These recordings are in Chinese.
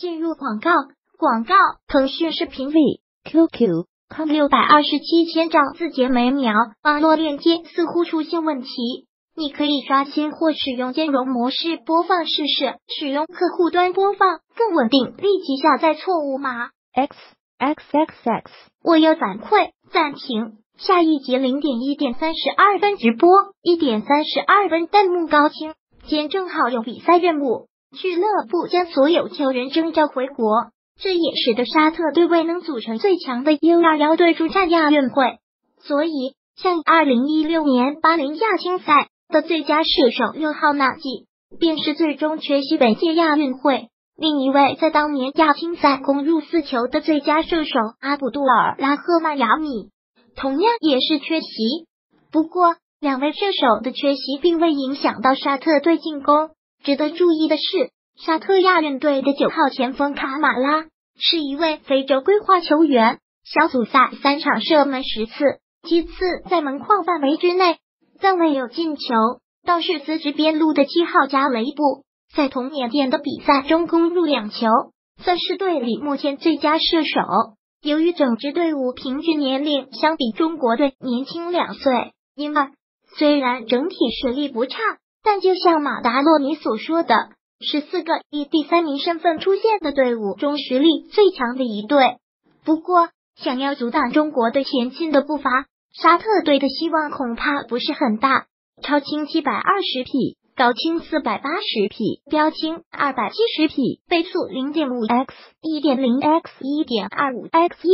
进入广告，广告。腾讯视频 V QQ 空六百二十七千兆字节每秒，网络链接似乎出现问题。你可以刷新或使用兼容模式播放试试，使用客户端播放更稳定。立即下载错误码 X X X X。我要反馈，暂停。下一节零点一点三十二分直播，一点三十二分弹幕高清。今正好有比赛任务，俱乐部将所有球员征召回国，这也使得沙特队未能组成最强的 U 二幺队出战亚运会。所以，像二零一六年巴林亚青赛。的最佳射手六号纳吉，便是最终缺席本届亚运会。另一位在当年亚青赛攻入四球的最佳射手阿卜杜尔拉赫曼雅米，同样也是缺席。不过，两位射手的缺席并未影响到沙特队进攻。值得注意的是，沙特亚运队的九号前锋卡马拉是一位非洲规划球员，小组赛三场射门十次，七次在门框范围之内。暂未有进球，倒是资职边路的七号加雷布在同缅甸的比赛中攻入两球，算是队里目前最佳射手。由于整支队伍平均年龄相比中国队年轻两岁，因而虽然整体实力不差，但就像马达洛尼所说的，是四个以第三名身份出现的队伍中实力最强的一队。不过，想要阻挡中国队前进的步伐。沙特队的希望恐怕不是很大。超轻七百二十匹，高轻四百八十匹，标轻二百七十匹，倍速零点五 x 一点零 x 一点二五 x 一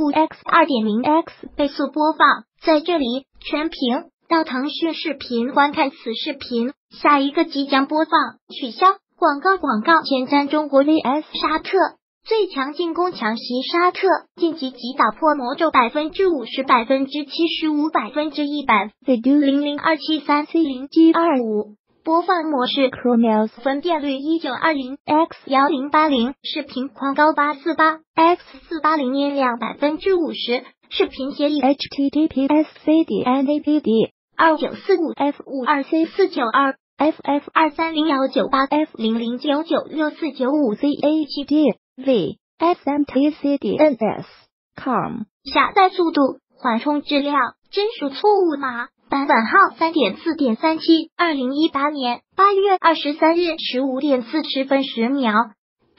五 x 二点零 x 倍速播放，在这里全屏。到腾讯视频观看此视频，下一个即将播放，取消广告广告。前瞻中国 vs 沙特。最强进攻强袭沙特，晋级即打破魔咒百分之五十、百分之七十五、百分之一百。零零二七三 C 零 G 二五播放模式，Chromeos 分辨率一九二零 X 幺零八零视频框高八四八 X 四八零音量百分之五十视频协议 HTTPS CD NAPD 二九四五 F 五二 C 四九二 FF 二三零幺九八 F 零零九九六四九五 ZHD。v s m t c d n s com 下载速度缓冲质量真属错误码版本号三点四点三七二零一八年八月二十三日十五点四十分十秒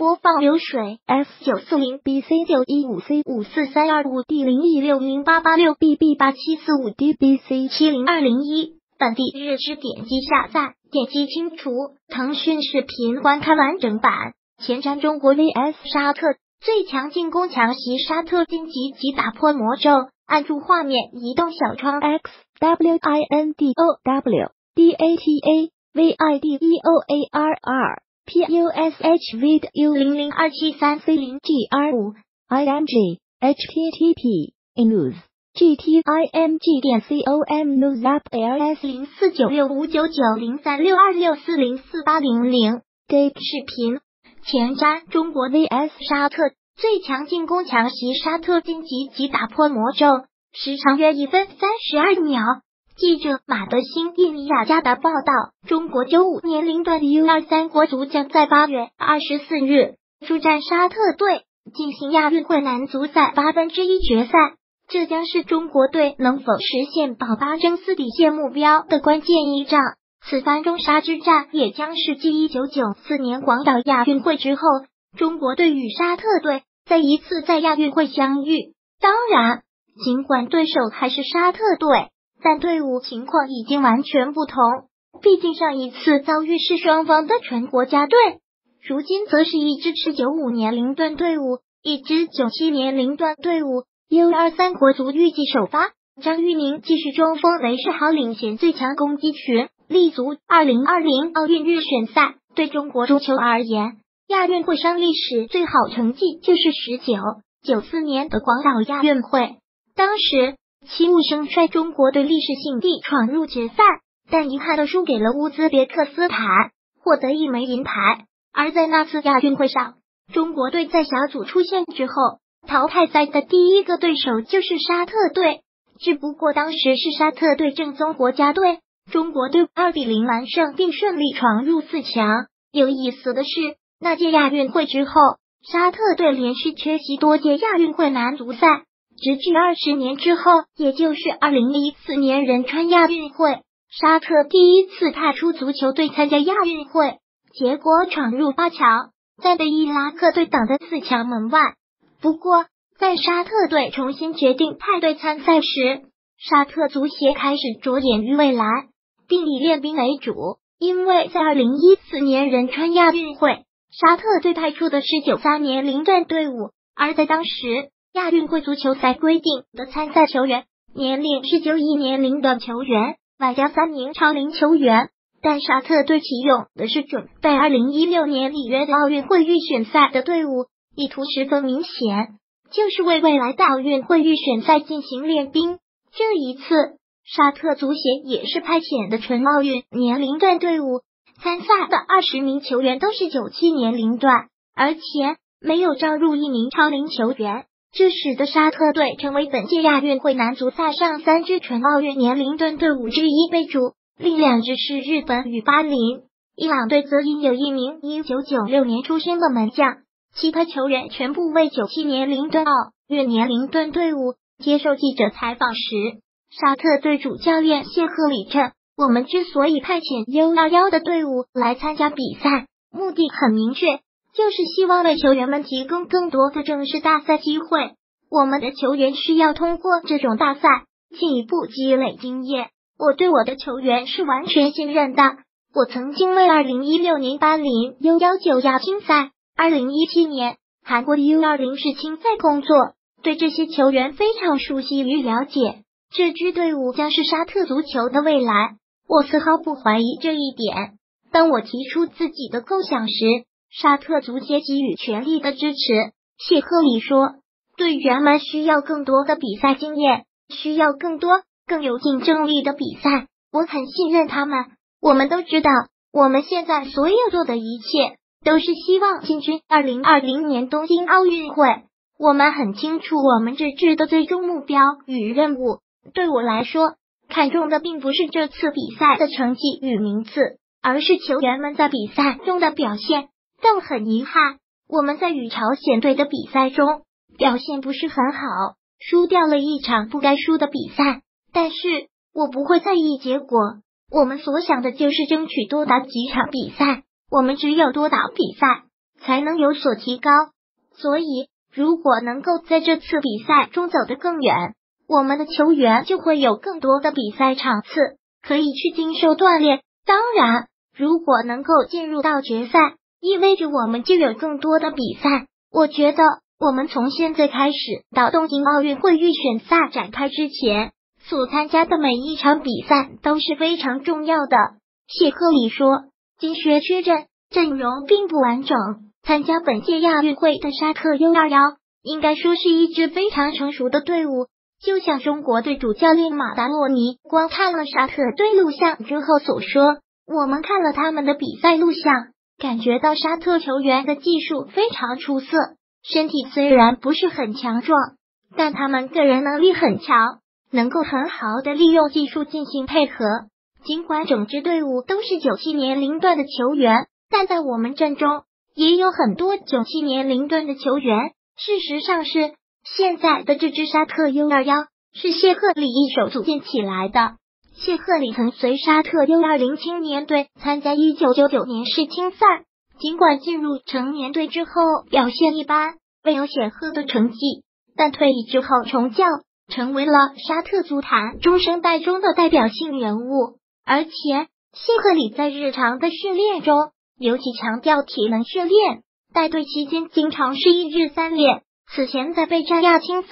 播放流水 f 九四零 b c 九一五 c 五四三二五 d 零一六零八八六 b b 八七四五 d b c 七零二零一本地日志点击下载点击清除腾讯视频观看完整版。前瞻中国 vs 沙特，最强进攻强袭沙特晋级及打破魔咒。按住画面移动小窗 x w i n d o w d a t a v i d e o a r r p u s h v u 零零二七三 c 零 g r 五 i m g h t t p news g t i m g 点 c o m news up l s 零四九六五九九零三六二六四零四八零零 deep 视频。前瞻中国 vs 沙特，最强进攻强袭沙特晋级及打破魔咒，时长约一分三十二秒。记者马德兴印尼雅加达报道：中国九五年龄段的 U 二三国足将在八月二十四日出战沙特队，进行亚运会男足赛八分之一决赛。这将是中国队能否实现保八争四底线目标的关键一仗。此番中沙之战也将是继一九九四年广岛亚运会之后，中国队与沙特队再一次在亚运会相遇。当然，尽管对手还是沙特队，但队伍情况已经完全不同。毕竟上一次遭遇是双方的全国家队，如今则是一支持九五年龄段队伍，一支九七年龄段队伍。U 二三国足预计首发张玉宁继续中锋雷世豪领衔最强攻击群。立足二零二零奥运预选赛，对中国足球而言，亚运会上历史最好成绩就是十九九四年的广岛亚运会。当时，齐武生率中国队历史性地闯入决赛，但遗憾的输给了乌兹别克斯坦，获得一枚银牌。而在那次亚运会上，中国队在小组出线之后，淘汰赛的第一个对手就是沙特队，只不过当时是沙特队正宗国家队。中国队二比零完胜，并顺利闯入四强。有意思的是，那届亚运会之后，沙特队连续缺席多届亚运会男足赛，直至二十年之后，也就是二零一四年仁川亚运会，沙特第一次派出足球队参加亚运会，结果闯入八强，在被伊拉克队挡在四强门外。不过，在沙特队重新决定派队参赛时，沙特足协开始着眼于未来，并以练兵为主，因为在二零一四年仁川亚运会。沙特队派出的是九三年零段队伍，而在当时亚运会足球赛规定的参赛球员年龄是九一年龄的球员，外加三名超龄球员。但沙特队启用的是准备二零一六年里约的奥运会预选赛的队伍，意图十分明显，就是为未来的奥运会预选赛进行练兵。这一次，沙特足协也是派遣的纯奥运年龄段队伍。参赛的二十名球员都是九七年龄段，而且没有招入一名超龄球员，这使得沙特队成为本届亚运会男足赛上三支纯奥运年龄段队伍之一。备注：另两支是日本与巴林。伊朗队则因有一名一九九六年出生的门将，其他球员全部为九七年龄段奥运年龄段队伍。接受记者采访时，沙特队主教练谢赫里称。我们之所以派遣 U 二幺的队伍来参加比赛，目的很明确，就是希望为球员们提供更多的正式大赛机会。我们的球员需要通过这种大赛进一步积累经验。我对我的球员是完全信任的。我曾经为二零一六年巴林 U 幺九亚青赛、二零一七年韩国 U 二零世青赛工作，对这些球员非常熟悉与了解。这支队伍将是沙特足球的未来。我丝毫不怀疑这一点。当我提出自己的构想时，沙特足协给予全力的支持。谢赫里说：“队员们需要更多的比赛经验，需要更多更有竞争力的比赛。我很信任他们。我们都知道，我们现在所有做的一切都是希望进军二零二零年东京奥运会。我们很清楚我们这支的最终目标与任务。对我来说。”看重的并不是这次比赛的成绩与名次，而是球员们在比赛中的表现。但很遗憾，我们在与朝鲜队的比赛中表现不是很好，输掉了一场不该输的比赛。但是我不会在意结果，我们所想的就是争取多打几场比赛。我们只有多打比赛，才能有所提高。所以，如果能够在这次比赛中走得更远。我们的球员就会有更多的比赛场次可以去经受锻炼。当然，如果能够进入到决赛，意味着我们就有更多的比赛。我觉得，我们从现在开始到东京奥运会预选赛展开之前，所参加的每一场比赛都是非常重要的。谢赫里说：“经学缺阵，阵容并不完整。参加本届亚运会的沙特 U 二幺，应该说是一支非常成熟的队伍。”就像中国队主教练马达洛尼观看了沙特队录像之后所说：“我们看了他们的比赛录像，感觉到沙特球员的技术非常出色，身体虽然不是很强壮，但他们个人能力很强，能够很好的利用技术进行配合。尽管整支队伍都是九七年龄段的球员，但在我们阵中也有很多九七年龄段的球员。事实上是。”现在的这支沙特 U 二幺是谢赫里一手组建起来的。谢赫里曾随沙特 U 二零青年队参加一九九九年世青赛，尽管进入成年队之后表现一般，未有显赫的成绩，但退役之后重教，成为了沙特足坛中生代中的代表性人物。而且谢赫里在日常的训练中尤其强调体能训练，带队期间经常是一日三练。此前在备战亚青赛、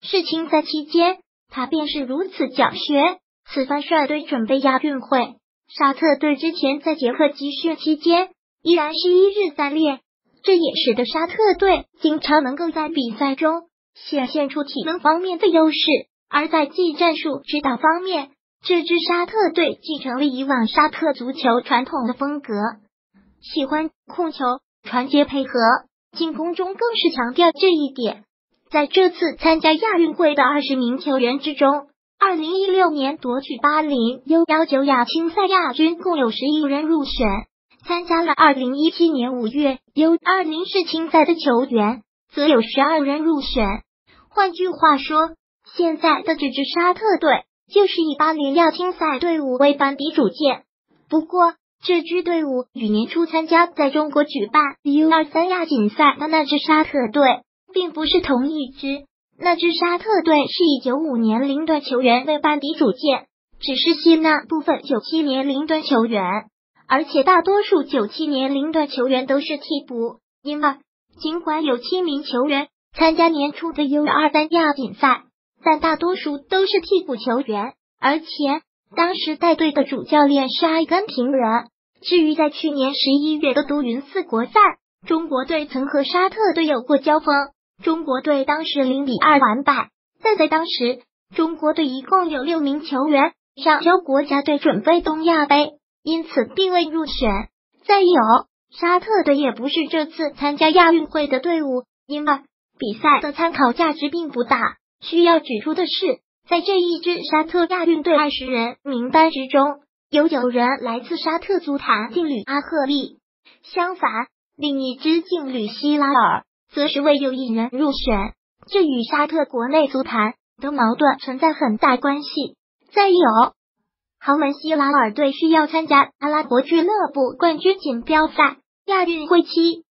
世青赛期间，他便是如此讲学。此番率队准备亚运会，沙特队之前在捷克集训期间依然是一日三练，这也使得沙特队经常能够在比赛中显现出体能方面的优势。而在技战术指导方面，这支沙特队继承了以往沙特足球传统的风格，喜欢控球、传接配合。进攻中更是强调这一点。在这次参加亚运会的二十名球员之中，二零一六年夺取巴林 U 幺九亚青赛亚军共有十一人入选，参加了二零一七年五月 U 二零世青赛的球员，则有十二人入选。换句话说，现在的这支沙特队就是以巴联亚青赛队伍为班底组建。不过，这支队伍与年初参加在中国举办 U 二三亚锦赛的那支沙特队并不是同一支。那支沙特队是以九五年龄段球员为班底组建，只是吸纳部分九七年龄段球员，而且大多数九七年龄段球员都是替补。因为尽管有七名球员参加年初的 U 二三亚锦赛，但大多数都是替补球员，而且当时带队的主教练是阿根廷人。至于在去年十一月的都匀四国赛，中国队曾和沙特队有过交锋。中国队当时零比二完败，但在当时，中国队一共有六名球员上交国家队准备东亚杯，因此并未入选。再有，沙特队也不是这次参加亚运会的队伍，因而比赛的参考价值并不大。需要指出的是，在这一支沙特亚运队二十人名单之中，有九人来自沙特足坛劲旅阿赫利，相反，另一支劲旅希拉尔。则是未有一人入选，这与沙特国内足坛的矛盾存在很大关系。再有，豪门希拉尔队需要参加阿拉伯俱乐部冠军锦标赛，亚运会期